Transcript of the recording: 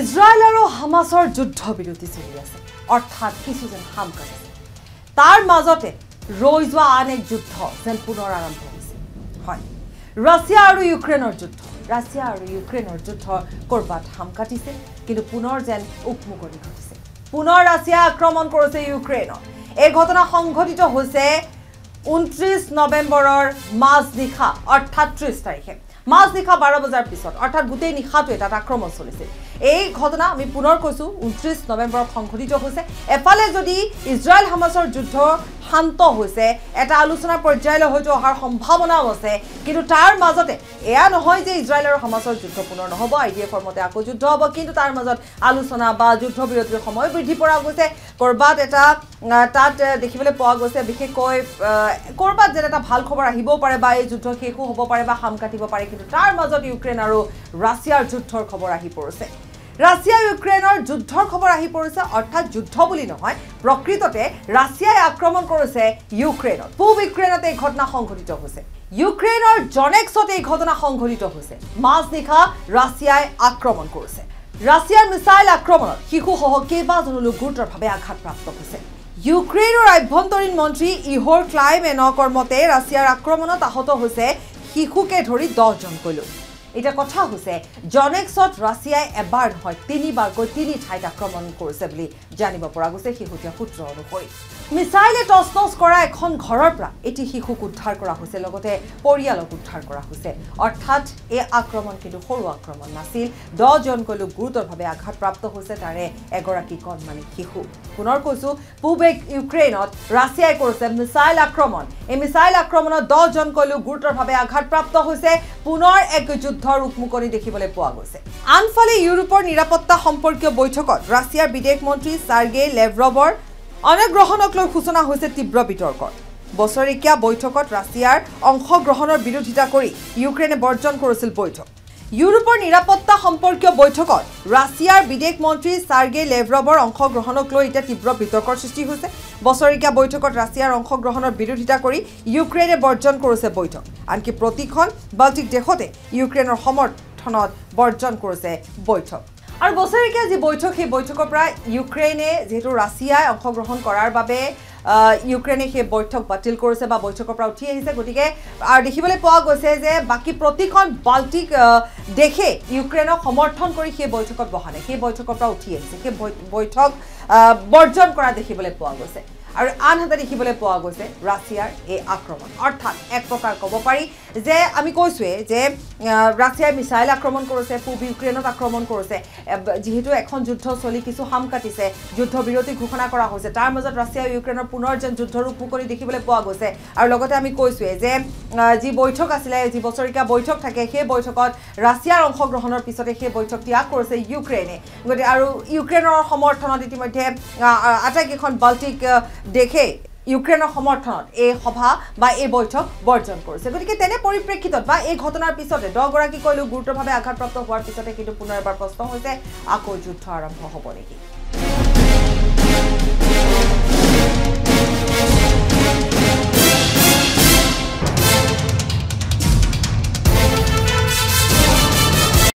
হামাছৰ যুদ্ধ বিৰতি চলি আছে। অৰ্থাৎ কিছু যেন সাম কাটিছে তাৰ মাজতে ৰৈ যোৱা আন এক যুদ্ধ যেন পুনৰ আৰম্ভ হৈছে। হয় ৰাছিয়া আৰু ইউক্ৰেইনৰ যুদ্ধ। ৰাছিয়া আৰু ইউক্ৰেইনৰ যুদ্ধ ক'ৰবাত সাম কাটিছে কিন্তু পুনৰ যেন উকমুকনি ঘটিছে। পুনৰ ৰাছিয়াই আক্ৰমণ কৰিছে ইউক্ৰেইনত। এই ঘটনা সংঘটিত হৈছে ঊনত্ৰিছ নৱেম্বৰৰ মাজনিশা অৰ্থাৎ ত্ৰিছ তাৰিখে। মাজনিশা বাৰ বজাৰ পিছত অৰ্থাৎ গোটেই নিশাটোৱে তাত আক্ৰমণ চলিছিল। এই ঘটনা আমি পুনৰ কৈছোঁ ঊনত্ৰিছ নৱেম্বৰত সংঘটিত হৈছে। এফালে যদি ইজৰাইল হামাছৰ যুদ্ধ শান্ত হৈছে এটা আলোচনাৰ পৰ্যায়লৈ হয়তো অহাৰ সম্ভাৱনাও আছে। কিন্তু তাৰ মাজতে এয়া নহয় যে ইজৰাইল আৰু হামাছৰ যুদ্ধ পুনৰ নহ'ব আই ডি এফৰ মতে আকৌ যুদ্ধ হ'ব কিন্তু তাৰ মাজত আলোচনা বা যুদ্ধ বিৰতিৰ সময় বৃদ্ধি পৰা গৈছে। ক'ৰবাত এটা তাত দেখিবলৈ পোৱা গৈছে বিশেষকৈ ক'ৰবাত যেন এটা ভাল খবৰ আহিবও পাৰে বা এই যুদ্ধ শেষো হ'ব পাৰে বা সাম কাটিব পাৰে কিন্তু তাৰ মাজত ইউক্ৰেইন আৰু ৰাছিয়াৰ যুদ্ধৰ খবৰ আহি পৰিছে। ৰাছিয়া ইউক্ৰেইনৰ যুদ্ধৰ খবৰ আহি পৰিছে অৰ্থাৎ যুদ্ধ বুলি নহয় প্ৰকৃততে ৰাছিয়াই আক্ৰমণ কৰিছে ইউক্ৰেইনত। পূব ইউক্ৰেইনত এই ঘটনা সংঘটিত হৈছে। ইউক্ৰেইনৰ জনেক্সত এই ঘটনা সংঘটিত হৈছে। মাজনিশা ৰাছিয়াই আক্ৰমণ কৰিছে। ৰাছিয়াৰ মিছাইল আক্ৰমণত শিশুসহ কেইবাজনো লোক গুৰুতৰভাৱে আঘাতপ্ৰাপ্ত হৈছে। ইউক্ৰেইনৰ আভ্যন্তৰীণ মন্ত্ৰী ইহৰ ক্লাইমেনকৰ মতে ৰাছিয়াৰ আক্ৰমণত আহত হৈছে শিশুকে ধৰি দহজনকৈ লোক। এতিয়া কথা হৈছে জনেক্সত ৰাছিয়াই এবাৰ নহয় তিনিবাৰকৈ তিনি ঠাইত আক্ৰমণ কৰিছে বুলি জানিব পৰা গৈছে শেহতীয়া সূত্ৰ অনুসৰি। মিছাইলে টচটচ কৰা এখন ঘৰৰ পৰা এটি শিশুক উদ্ধাৰ কৰা হৈছে লগতে পৰিয়ালক উদ্ধাৰ কৰা হৈছে। অৰ্থাৎ এই আক্ৰমণ কিন্তু সৰু আক্ৰমণ নাছিল। দহজনকৈ লোক গুৰুতৰভাৱে আঘাতপ্ৰাপ্ত হৈছে তাৰে এগৰাকী কণমানি শিশু। পুনৰ কৈছোঁ পূব ইউক্ৰেইনত ৰাছিয়াই কৰিছে মিছাইল আক্ৰমণ। এই মিছাইল আক্ৰমণত দহজনকৈ লোক গুৰুতৰভাৱে আঘাতপ্ৰাপ্ত হৈছে। পুনৰ এক যুদ্ধৰ উকমুকনি দেখিবলৈ পোৱা গৈছে। আনফালে ইউৰোপৰ নিৰাপত্তা সম্পৰ্কীয় বৈঠকত ৰাছিয়াৰ বিদেশ মন্ত্ৰী ছাৰ্গেই লেভৰভৰ অনগ্ৰহণক লৈ সূচনা হৈছে তীব্ৰ বিতৰ্কৰ বছৰেকীয়া বৈঠকত ৰাছিয়াৰ অংশগ্ৰহণৰ বিৰোধিতা কৰি ইউক্ৰেইনে বৰ্জন কৰিছিল বৈঠক। ইউৰোপৰ নিৰাপত্তা সম্পৰ্কীয় বৈঠকত ৰাছিয়াৰ বিদেশ ছাৰ্গেই লেভৰভৰ অংশগ্ৰহণক লৈ এতিয়া তীব্ৰ বিতৰ্কৰ সৃষ্টি হৈছে। বছৰেকীয়া বৈঠকত ৰাছিয়াৰ অংশগ্ৰহণৰ বিৰোধিতা কৰি ইউক্ৰেইনে বৰ্জন কৰিছে বৈঠক। আনকি প্ৰতিখন বাল্টিক দেশতে ইউক্ৰেইনৰ সমৰ্থনত বৰ্জন কৰিছে বৈঠক। আৰু বছৰেকীয়া যি বৈঠক সেই বৈঠকৰ পৰা ইউক্ৰেইনে যিহেতু কৰাৰ বাবে আহ, ইউক্ৰেইনে সেই বৈঠক বাতিল কৰিছে বা বৈঠকৰ পৰা উঠি আহিছে। গতিকে আৰু দেখিবলৈ পোৱা গৈছে যে বাকী প্ৰতিখন বাল্টিক দেশে ইউক্ৰেইনক সমৰ্থন কৰি সেই বৈঠকত বহা নাই। সেই বৈঠকৰ পৰা উঠি আহিছে। সেই বৈঠক বৰ্জন কৰা দেখিবলৈ পোৱা গৈছে। আৰু আনহাতে দেখিবলৈ পোৱা গৈছে ৰাছিয়াৰ এই আক্ৰমণ। অৰ্থাৎ এক প্ৰকাৰ ক'ব পাৰি যে আমি কৈছোঁৱেই যে ৰাছিয়াই মিছাইল আক্ৰমণ কৰিছে পূব ইউক্ৰেইনত আক্ৰমণ কৰিছে। যিহেতু এখন যুদ্ধ চলি কিছু সাম কাটিছে যুদ্ধ বিৰতি ঘোষণা কৰা হৈছে। তাৰ মাজত ৰাছিয়া ইউক্ৰেইনৰ পুনৰ যেন যুদ্ধৰ ৰূপ মুকলি দেখিবলৈ পোৱা গৈছে। আৰু লগতে আমি কৈছোঁৱেই যে যি বৈঠক আছিলে যি বছৰেকীয়া বৈঠক থাকে সেই বৈঠকত ৰাছিয়াৰ অংশগ্ৰহণৰ পিছতে সেই বৈঠক ত্যাগ কৰিছে ইউক্ৰেইনে। গতিকে আৰু ইউক্ৰেইনৰ সমৰ্থনত ইতিমধ্যে আটাইকেইখন বাল্টিক দেশে ইউক্ৰেইনৰ সমৰ্থনত এই সভা বা এই বৈঠক বৰ্জন কৰিছে। গতিকে তেনে পৰিপ্ৰেক্ষিতত বা এই ঘটনাৰ পিছতে দহগৰাকীকৈ লোক গুৰুতৰভাৱে আঘাতপ্ৰাপ্ত হোৱাৰ পিছতে কিন্তু পুনৰ এবাৰ প্ৰশ্ন হৈছে আকৌ যুদ্ধ আৰম্ভ হ'ব নেকি?